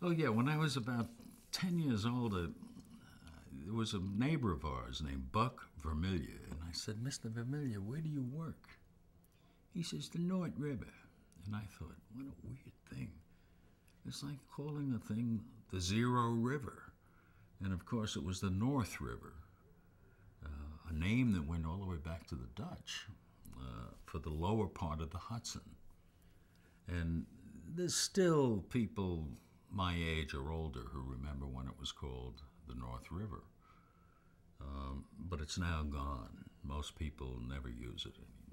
Oh, yeah, when I was about 10 years old, uh, there was a neighbor of ours named Buck Vermilia. and I said, Mr. Vermilia, where do you work? He says, the Noort River. And I thought, what a weird thing. It's like calling a thing the Zero River. And of course, it was the North River, uh, a name that went all the way back to the Dutch uh, for the lower part of the Hudson. And there's still people my age or older who remember when it was called the North River. Um, but it's now gone. Most people never use it anymore.